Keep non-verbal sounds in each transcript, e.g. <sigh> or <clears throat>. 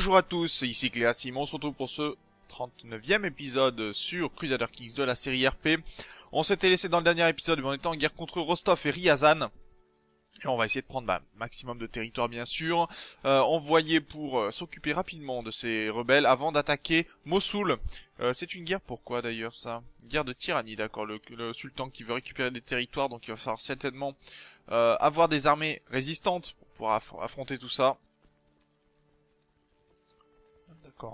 Bonjour à tous, ici Cléa Simon, on se retrouve pour ce 39e épisode sur Crusader Kings de la série RP. On s'était laissé dans le dernier épisode, mais on était en guerre contre Rostov et Ryazan. Et on va essayer de prendre bah, maximum de territoire bien sûr. Euh, envoyé pour euh, s'occuper rapidement de ces rebelles avant d'attaquer Mossoul. Euh, c'est une guerre pourquoi d'ailleurs ça? Guerre de tyrannie, d'accord. Le, le, sultan qui veut récupérer des territoires, donc il va falloir certainement euh, avoir des armées résistantes pour pouvoir aff affronter tout ça.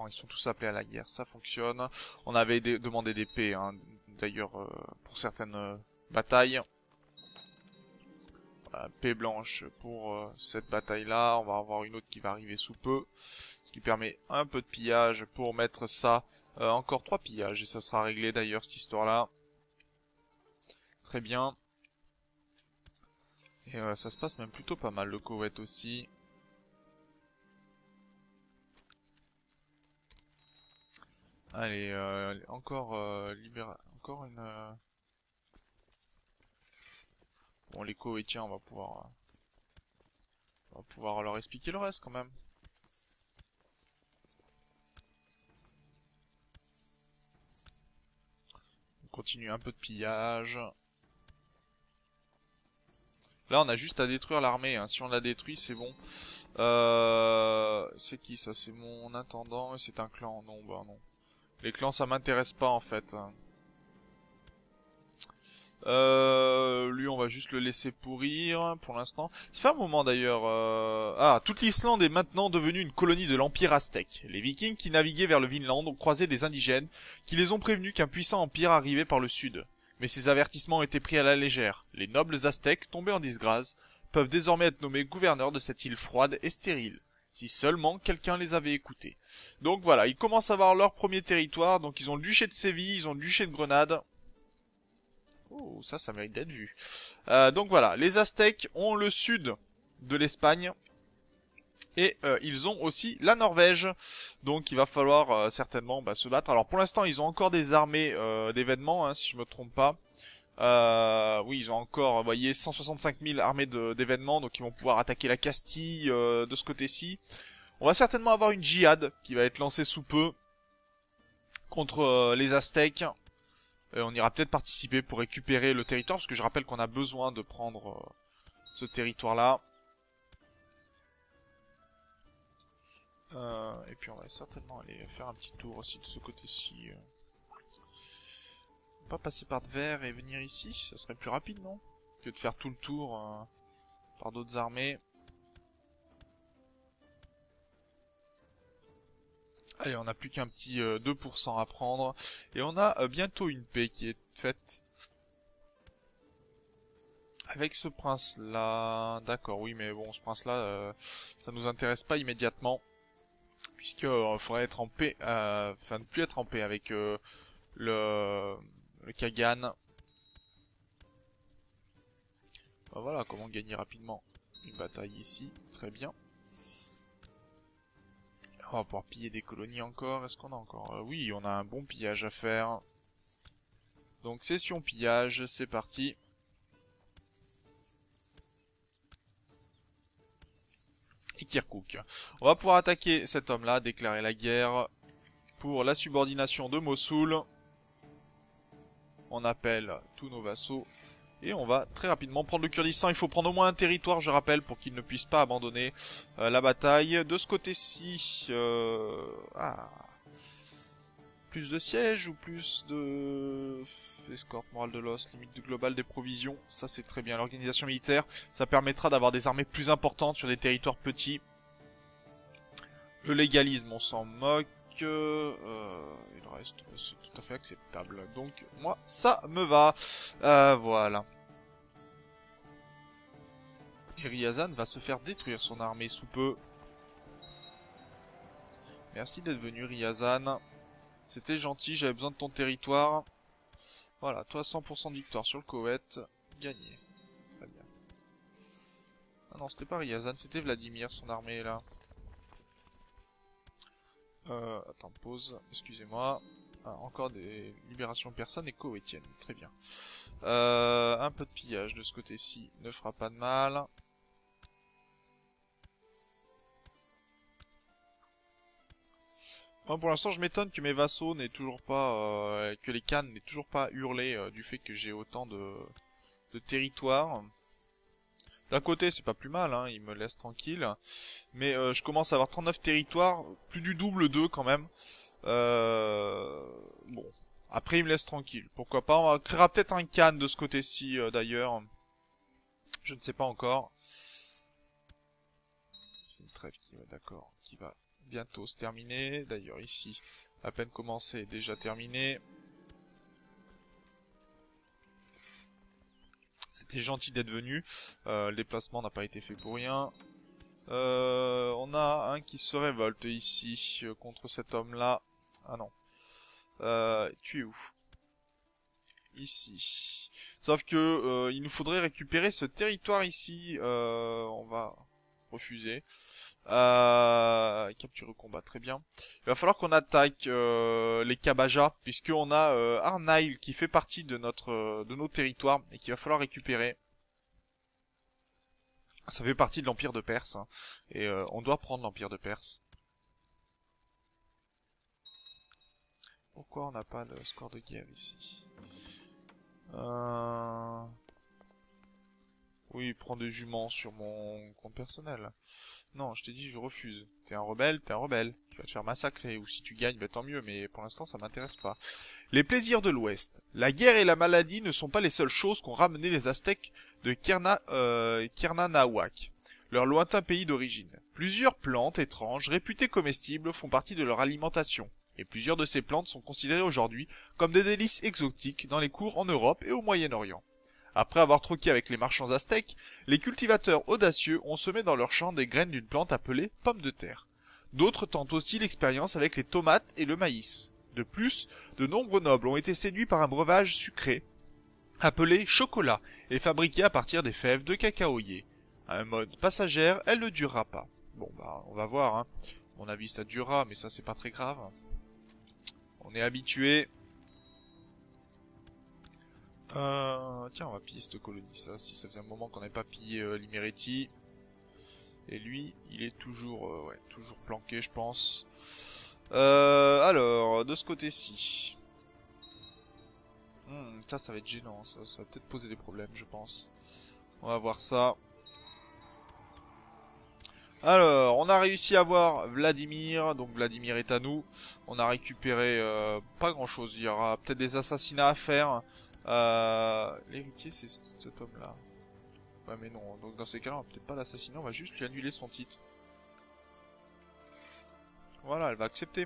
Ils sont tous appelés à la guerre, ça fonctionne. On avait demandé des paix, hein, d'ailleurs, euh, pour certaines euh, batailles. Voilà, paix blanche pour euh, cette bataille-là. On va avoir une autre qui va arriver sous peu. Ce qui permet un peu de pillage pour mettre ça. Euh, encore trois pillages, et ça sera réglé d'ailleurs, cette histoire-là. Très bien. Et euh, ça se passe même plutôt pas mal, le Koweït aussi. Allez, euh, encore euh, libéra... encore une. Euh... Bon, les Koweïtiens, on va pouvoir, euh, on va pouvoir leur expliquer le reste quand même. On continue un peu de pillage. Là, on a juste à détruire l'armée. Hein. Si on la détruit, c'est bon. C'est qui ça? C'est mon intendant et c'est un clan. Non, bah non. Les clans, ça m'intéresse pas en fait. Euh, lui, on va juste le laisser pourrir pour l'instant. Ça fait un moment d'ailleurs. Euh... Ah, toute l'Islande est maintenant devenue une colonie de l'Empire aztèque. Les Vikings qui naviguaient vers le Vinland ont croisé des indigènes qui les ont prévenus qu'un puissant empire arrivait par le sud. Mais ces avertissements ont été pris à la légère. Les nobles aztèques, tombés en disgrâce, peuvent désormais être nommés gouverneurs de cette île froide et stérile. Si seulement quelqu'un les avait écoutés. Donc voilà, ils commencent à avoir leur premier territoire. Donc ils ont le duché de Séville, ils ont le duché de Grenade. Oh, ça, ça mérite d'être vu. Euh, donc voilà, les Aztèques ont le sud de l'Espagne. Et euh, ils ont aussi la Norvège. Donc il va falloir euh, certainement bah, se battre. Alors pour l'instant, ils ont encore des armées euh, d'événements, hein, si je me trompe pas. Euh, oui, ils ont encore, vous voyez, 165 000 armées d'événements, donc ils vont pouvoir attaquer la Castille euh, de ce côté-ci. On va certainement avoir une djihad qui va être lancée sous peu contre euh, les Aztèques. Et on ira peut-être participer pour récupérer le territoire, parce que je rappelle qu'on a besoin de prendre euh, ce territoire-là. Euh, et puis on va certainement aller faire un petit tour aussi de ce côté-ci pas passer par devers et venir ici Ça serait plus rapide, non? Que de faire tout le tour euh, par d'autres armées. Allez, on n'a plus qu'un petit euh, 2% à prendre. Et on a euh, bientôt une paix qui est faite. Avec ce prince-là... D'accord, oui, mais bon, ce prince-là, euh, ça nous intéresse pas immédiatement. Puisque il faudrait être en paix... Enfin, ne plus être en paix avec le le Kagan. Bah voilà comment gagner rapidement une bataille ici, très bien. On va pouvoir piller des colonies encore, est-ce qu'on a encore euh, Oui, on a un bon pillage à faire. Donc session pillage, c'est parti. Et Kirkuk. On va pouvoir attaquer cet homme-là, déclarer la guerre pour la subordination de Mossoul on appelle tous nos vassaux et on va très rapidement prendre le Kurdistan. Il faut prendre au moins un territoire, je rappelle, pour qu'ils ne puissent pas abandonner euh, la bataille. De ce côté-ci, euh... ah. plus de sièges ou plus de escorte morale de l'os, limite globale des provisions. Ça c'est très bien. L'organisation militaire, ça permettra d'avoir des armées plus importantes sur des territoires petits. Le légalisme, on s'en moque. Euh, reste, c'est tout à fait acceptable. Donc, moi, ça me va. Euh, voilà. Et Ryazan va se faire détruire son armée sous peu. Merci d'être venu, Ryazan. C'était gentil, j'avais besoin de ton territoire. Voilà, toi 100% de victoire sur le Koweït. Gagné. Très bien. Ah non, c'était pas Ryazan, c'était Vladimir, son armée, là. Euh, attends, pause, excusez-moi. Ah, encore des libérations persanes et koweïtiennes, très bien. Euh, un peu de pillage de ce côté-ci ne fera pas de mal. pour l'instant, je m'étonne que mes vassaux n'aient toujours pas... Euh, que les cannes n'aient toujours pas hurlé euh, du fait que j'ai autant de, de territoire. D'un côté, c'est pas plus mal, hein, ils me laissent tranquille. Mais euh, je commence à avoir 39 territoires, plus du double d'eux quand même. bon, après, ils me laissent tranquille. Pourquoi pas? On créera peut-être un canne de ce côté-ci, d'ailleurs. Je ne sais pas encore. J'ai une trêve qui va, d'accord, qui va bientôt se terminer. D'ailleurs ici, à peine commencé, déjà terminé. C'était gentil d'être venu. Euh, le déplacement n'a pas été fait pour rien. Euh, on a un qui se révolte ici euh, contre cet homme-là. Ah non. Euh, tu es où? Ici. Sauf que il nous faudrait récupérer ce territoire ici. on va refuser. Euh, capture combat, très bien. Il va falloir qu'on attaque euh, les Kabaja, puisqu'on a euh, Arnail qui fait partie de notre euh, de nos territoires et qu'il va falloir récupérer. Ça fait partie de l'Empire de Perse, hein, et euh, on doit prendre l'Empire de Perse. Pourquoi on n'a pas le score de guerre ici? Euh... Oui, prends des juments sur mon compte personnel. Non, je t'ai dit, je refuse. T'es un rebelle, t'es un rebelle. Tu vas te faire massacrer, ou si tu gagnes, bah tant mieux, mais pour l'instant, ça m'intéresse pas. Les plaisirs de l'Ouest. La guerre et la maladie ne sont pas les seules choses qu'ont ramené les Aztèques de Kerna, euh, leur lointain pays d'origine. Plusieurs plantes étranges, réputées comestibles, font partie de leur alimentation. Et plusieurs de ces plantes sont considérées aujourd'hui comme des délices exotiques dans les cours en Europe et au Moyen-Orient. Après avoir troqué avec les marchands aztèques, les cultivateurs audacieux ont semé dans leurs champs des graines d'une plante appelée pomme de terre. D'autres tentent aussi l'expérience avec les tomates et le maïs. De plus, de nombreux nobles ont été séduits par un breuvage sucré, appelé chocolat, et fabriqué à partir des fèves de cacaoyer. À un mode passagère, elle ne durera pas. Bon bah, on va voir, hein. mon avis ça durera, mais ça c'est pas très grave. On est habitué, euh, tiens, on va piller cette colonie, ça, si ça faisait un moment qu'on n'avait pas pillé euh. Et lui, il est toujours, euh, ouais, toujours planqué, je pense. Euh, alors, de ce côté-ci. Hmm, ça, ça va être gênant, ça, ça va peut-être poser des problèmes, je pense. On va voir ça. Alors, on a réussi à voir Vladimir, donc Vladimir est à nous. On a récupéré euh, pas grand chose, il y aura peut-être des assassinats à faire. Euh, L'héritier, c'est cet homme-là. Ouais, mais non. Donc dans ces cas-là, on va peut-être pas l'assassiner, on va juste lui annuler son titre. Voilà, elle va accepter.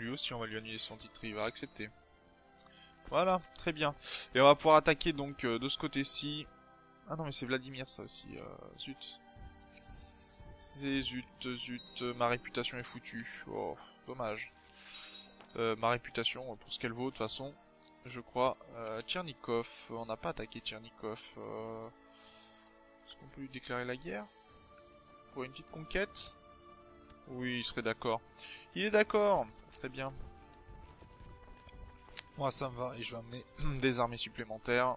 lui aussi, on va lui annuler son titre, il va accepter. Voilà, très bien. Et on va pouvoir attaquer donc euh, de ce côté-ci. Ah non, mais c'est Vladimir ça aussi, euh, zut. C'est zut, zut, ma réputation est foutue. Oh, dommage. Euh, ma réputation, pour ce qu'elle vaut, de toute façon, je crois. Euh, Tchernikov, on n'a pas attaqué Tchernikov. Euh... Est-ce qu'on peut lui déclarer la guerre? Pour une petite conquête? Oui, il serait d'accord. Il est d'accord Très bien. Moi, ça me va, et je vais amener <clears throat> des armées supplémentaires.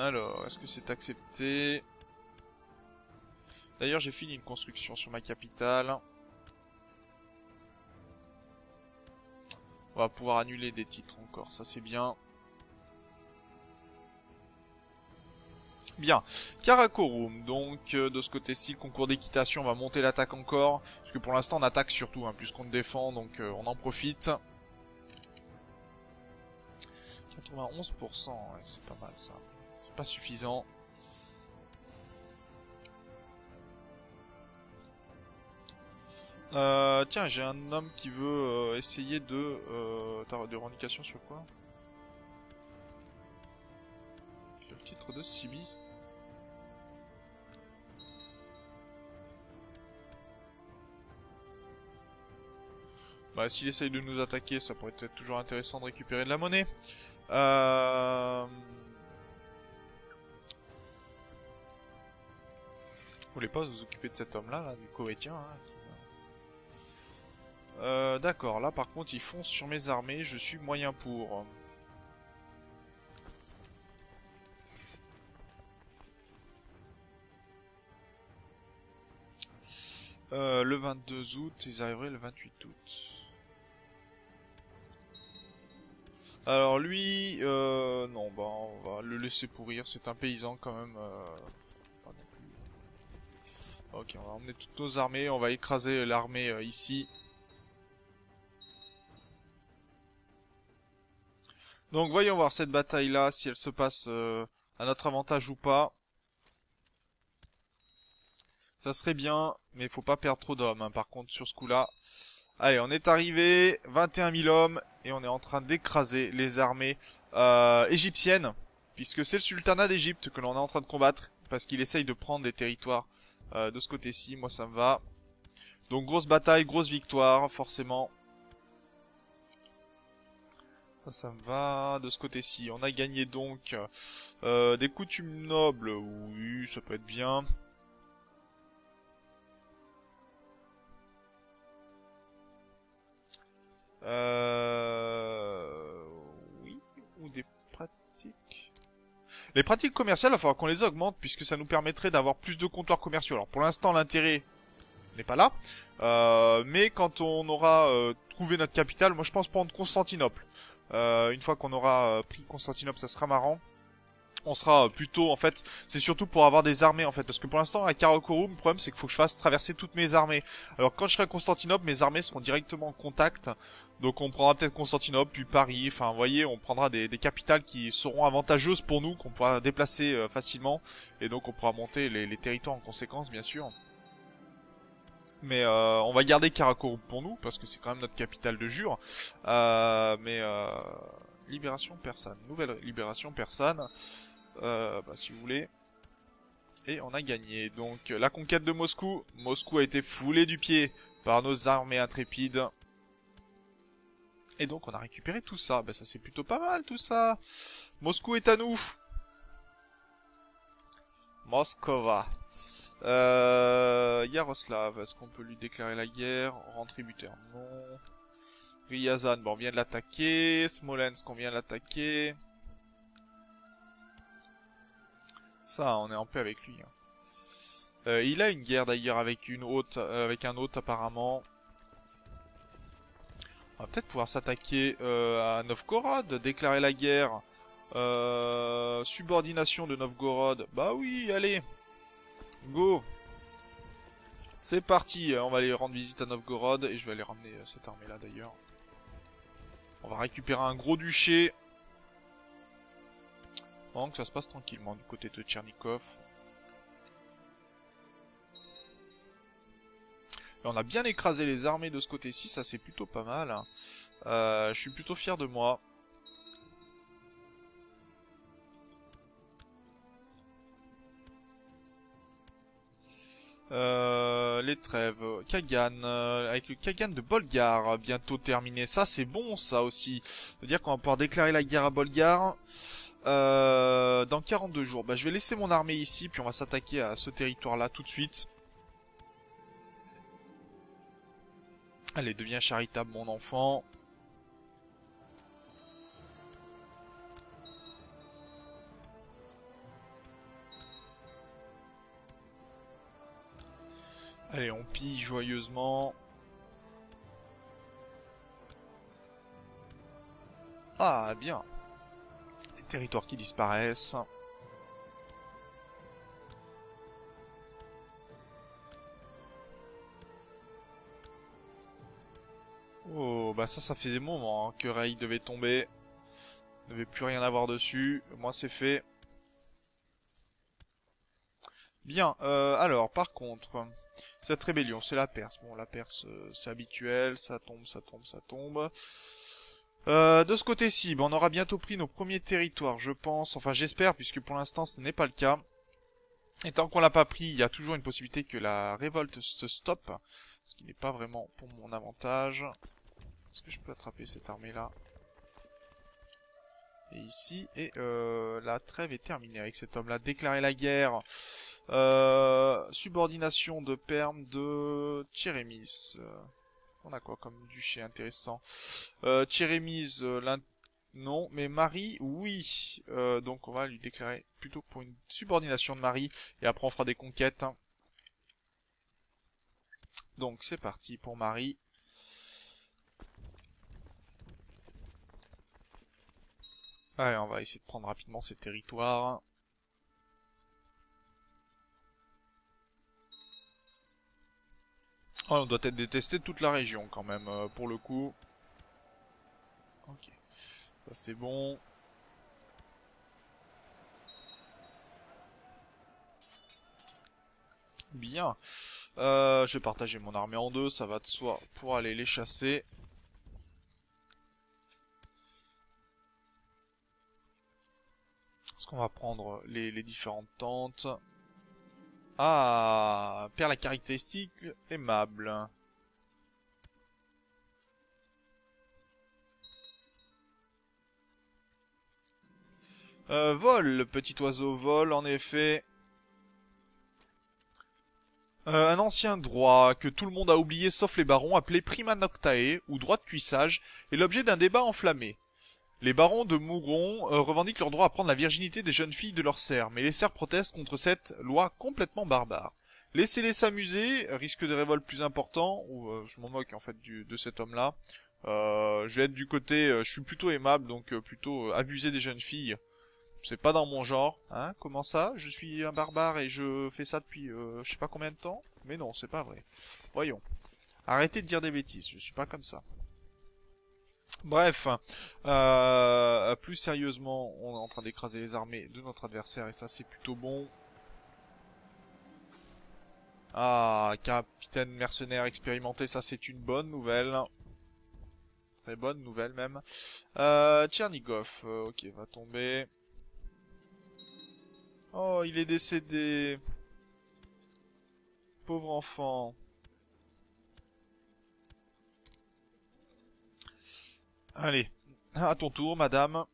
Alors, est-ce que c'est accepté? D'ailleurs, j'ai fini une construction sur ma capitale. On va pouvoir annuler des titres encore, ça c'est bien. Bien, Karakorum, donc euh, de ce côté-ci, concours d'équitation, on va monter l'attaque encore, parce que pour l'instant on attaque surtout, hein, plus qu'on défend, donc euh, on en profite. 91%, c'est pas mal ça. C'est pas suffisant. Euh, tiens, j'ai un homme qui veut euh, essayer de... Euh, T'as des revendications sur quoi? Le titre de Sibi Bah, s'il essaye de nous attaquer, ça pourrait être toujours intéressant de récupérer de la monnaie. Euh... Vous voulez pas vous occuper de cet homme-là, là, du Koweïtien. Hein, euh, D'accord, là par contre il fonce sur mes armées, je suis moyen pour. Euh, le 22 août, ils arriveraient le 28 août. Alors lui, euh, non, bah on va le laisser pourrir, c'est un paysan quand même. Euh. Ok, on va emmener toutes nos armées, on va écraser l'armée euh, ici. Donc voyons voir cette bataille là, si elle se passe euh, à notre avantage ou pas. Ça serait bien, mais faut pas perdre trop d'hommes hein, par contre sur ce coup là. Allez, on est arrivé, 21 000 hommes, et on est en train d'écraser les armées euh, égyptiennes, puisque c'est le sultanat d'Égypte que l'on est en train de combattre, parce qu'il essaye de prendre des territoires euh, de ce côté-ci, moi ça me va. Donc grosse bataille, grosse victoire, forcément. Ça, ça me va. De ce côté-ci, on a gagné donc euh, des coutumes nobles, oui, ça peut être bien. Euh... Les pratiques commerciales, il va falloir qu'on les augmente, puisque ça nous permettrait d'avoir plus de comptoirs commerciaux. Alors pour l'instant, l'intérêt n'est pas là. Euh, mais quand on aura euh, trouvé notre capitale, moi je pense prendre Constantinople. Euh, une fois qu'on aura pris Constantinople, ça sera marrant on sera plutôt en fait c'est surtout pour avoir des armées en fait. Parce que pour l'instant à Karakorum le problème c'est qu'il faut que je fasse traverser toutes mes armées. Alors quand je serai à Constantinople mes armées seront directement en contact. Donc on prendra peut-être Constantinople puis Paris. Enfin vous voyez on prendra des, capitales qui seront avantageuses pour nous qu'on pourra déplacer euh, facilement. Et donc on pourra monter les, territoires en conséquence bien sûr. Mais euh, on va garder Karakorum pour nous parce que c'est quand même notre capitale de jure. Euh, mais euh, libération persane nouvelle libération persane euh, bah, si vous voulez. Et on a gagné. Donc la conquête de Moscou. Moscou a été foulé du pied par nos armées intrépides. Et donc on a récupéré tout ça. Bah ça c'est plutôt pas mal tout ça. Moscou est à nous. Moscova. Euh, Yaroslav, est-ce qu'on peut lui déclarer la guerre? Rang tributaire, non. Ryazan, bon, on vient de l'attaquer. Smolensk, on vient de l'attaquer. Ça, on est en paix avec lui. Hein. Euh, il a une guerre d'ailleurs avec une haute, euh, avec un autre apparemment. On va peut-être pouvoir s'attaquer euh, à Novgorod, déclarer la guerre. Subordination de Novgorod. Bah oui, allez. Go. C'est parti, on va aller rendre visite à Novgorod et je vais aller ramener cette armée là d'ailleurs. On va récupérer un gros duché. Donc ça se passe tranquillement du côté de Tchernikov. on a bien écrasé les armées de ce côté-ci, ça c'est plutôt pas mal. Hein. Euh, je suis plutôt fier de moi. Euh, les trêves, Kagan, euh, avec le Kagan de Bolgar bientôt terminé. Ça c'est bon ça aussi. C'est-à-dire qu'on va pouvoir déclarer la guerre à Bolgar. Euh, dans 42 jours. Bah, je vais laisser mon armée ici, puis on va s'attaquer à ce territoire-là tout de suite. Allez, deviens charitable mon enfant. Allez, on pille joyeusement. Ah, bien territoires qui disparaissent. Oh, bah ça, ça fait des moments hein, que Ray devait tomber. Il devait plus rien avoir dessus. Moi, c'est fait. Bien, euh, alors, par contre, cette rébellion, c'est la Perse. Bon, la Perse, euh, c'est habituel, ça tombe, ça tombe, ça tombe. Euh, de ce côté-ci, on aura bientôt pris nos premiers territoires, je pense. Enfin, j'espère, puisque pour l'instant, ce n'est pas le cas. Et tant qu'on l'a pas pris, il y a toujours une possibilité que la révolte se stoppe. Ce qui n'est pas vraiment pour mon avantage. Est-ce que je peux attraper cette armée-là? Et ici, et euh, la trêve est terminée avec cet homme-là. Déclarer la guerre. Euh, subordination de Perm de Tchérémis. On a quoi comme duché intéressant euh, Tchérémise, euh, non, mais Marie, oui. Euh, donc on va lui déclarer plutôt pour une subordination de Marie, et après on fera des conquêtes. Hein. Donc c'est parti pour Marie. Allez, on va essayer de prendre rapidement ces territoires. On doit être détesté toute la région quand même, euh, pour le coup. Ok. Ça c'est bon. Bien. Euh, je vais partager mon armée en deux, ça va de soi, pour aller les chasser. Est-ce qu'on va prendre les différentes tentes? Ah Perle la caractéristique aimable. Euh, vol, petit oiseau vol, en effet. Euh, un ancien droit que tout le monde a oublié sauf les barons, appelé prima noctae, ou droit de cuissage, est l'objet d'un débat enflammé. Les barons de Mouron euh, revendiquent leur droit à prendre la virginité des jeunes filles de leurs serfs, mais les serfs protestent contre cette loi complètement barbare. Laissez-les s'amuser, risque de révolte plus important, ou euh, je m'en moque en fait de cet homme-là. je vais être du côté, je suis plutôt aimable, donc plutôt abuser des jeunes filles. C'est pas dans mon genre, hein Comment ça? Je suis un barbare et je fais ça depuis euh, je sais pas combien de temps? Mais non, c'est pas vrai. Voyons. Arrêtez de dire des bêtises, je suis pas comme ça. Bref, euh, plus sérieusement, on est en train d'écraser les armées de notre adversaire et ça c'est plutôt bon. Ah, capitaine mercenaire expérimenté, ça c'est une bonne nouvelle. Très bonne nouvelle même. Euh, Tchernigov, euh, ok, va tomber. Oh, il est décédé. Pauvre enfant. Allez, à ton tour, madame.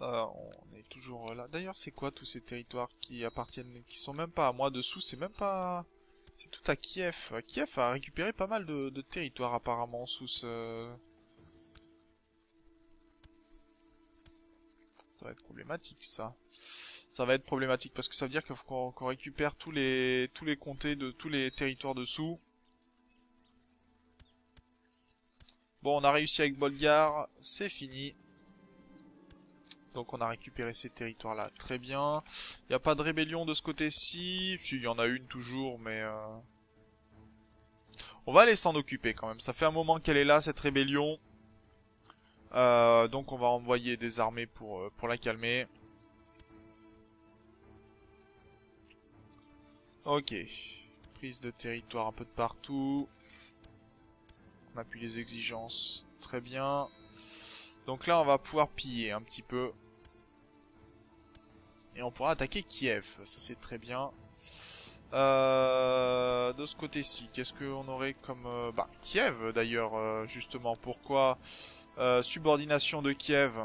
Euh, on est toujours là. D'ailleurs, c'est quoi tous ces territoires qui appartiennent, qui sont même pas à moi dessous? C'est même pas... C'est tout à Kiev. Kiev a récupéré pas mal de, territoires apparemment sous ce... ça va être problématique ça. Ça va être problématique parce que ça veut dire qu'on récupère tous les tous les comtés de tous les territoires dessous. Bon, on a réussi avec Bolgar, c'est fini. Donc on a récupéré ces territoires-là, très bien. Il n'y a pas de rébellion de ce côté-ci. Il y en a une toujours, mais... Euh, on va aller s'en occuper quand même. Ça fait un moment qu'elle est là, cette rébellion. Euh, donc on va envoyer des armées pour, euh, pour la calmer. Ok. Prise de territoire un peu de partout. On appuie les exigences. Très bien. Donc là on va pouvoir piller un petit peu. Et on pourra attaquer Kiev. Ça c'est très bien. Euh, de ce côté-ci, qu'est-ce qu'on aurait comme... bah, Kiev d'ailleurs, justement. Pourquoi euh, subordination de Kiev?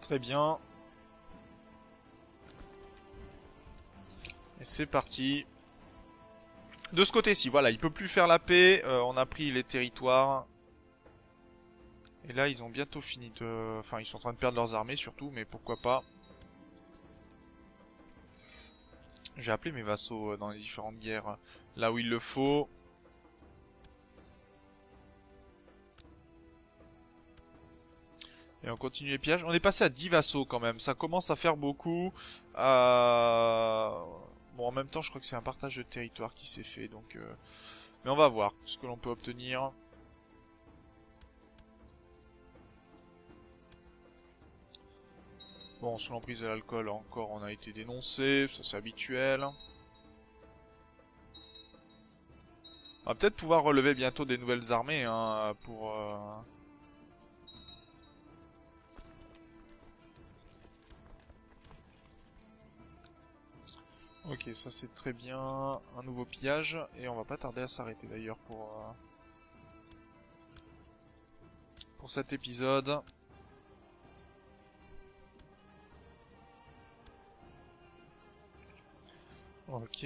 Très bien. Et c'est parti. De ce côté-ci, voilà, il peut plus faire la paix. Euh, on a pris les territoires. Et là, ils ont bientôt fini de... Enfin, ils sont en train de perdre leurs armées, surtout, mais pourquoi pas. J'ai appelé mes vassaux euh, dans les différentes guerres là où il le faut. Et on continue les pillages. On est passé à 10 vassaux quand même. Ça commence à faire beaucoup. Euh... Bon, en même temps, je crois que c'est un partage de territoire qui s'est fait. Donc, euh... Mais on va voir ce que l'on peut obtenir. Bon, sous l'emprise de l'alcool, encore, on a été dénoncé. Ça, c'est habituel. On va peut-être pouvoir relever bientôt des nouvelles armées hein, pour... Euh... Ok, ça c'est très bien. Un nouveau pillage. Et on va pas tarder à s'arrêter d'ailleurs pour... Euh, pour cet épisode. Ok.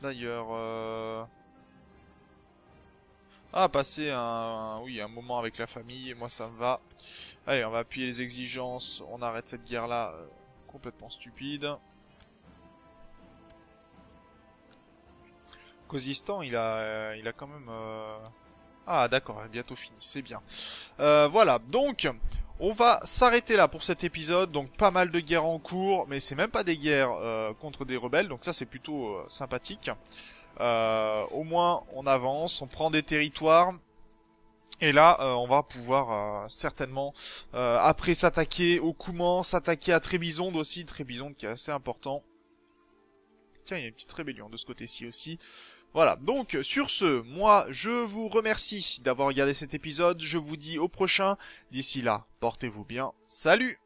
D'ailleurs... Euh... Ah, passer un, oui, un moment avec la famille, moi ça me va. Allez, on va appuyer les exigences, on arrête cette guerre-là, euh, complètement stupide. Kozistan, il a, euh, il quand même. euh, Ah d'accord, bientôt fini, c'est bien. Euh, voilà, donc on va s'arrêter là pour cet épisode. Donc pas mal de guerres en cours, mais c'est même pas des guerres contre des rebelles, donc ça c'est plutôt sympathique. Au moins on avance, on prend des territoires. Et là, on va pouvoir certainement, après s'attaquer au Kouman, s'attaquer à Trébizonde aussi, Trébizonde qui est assez important. Tiens, il y a une petite rébellion de ce côté-ci aussi. Voilà, donc sur ce, moi je vous remercie d'avoir regardé cet épisode, je vous dis au prochain, d'ici là, portez-vous bien, salut!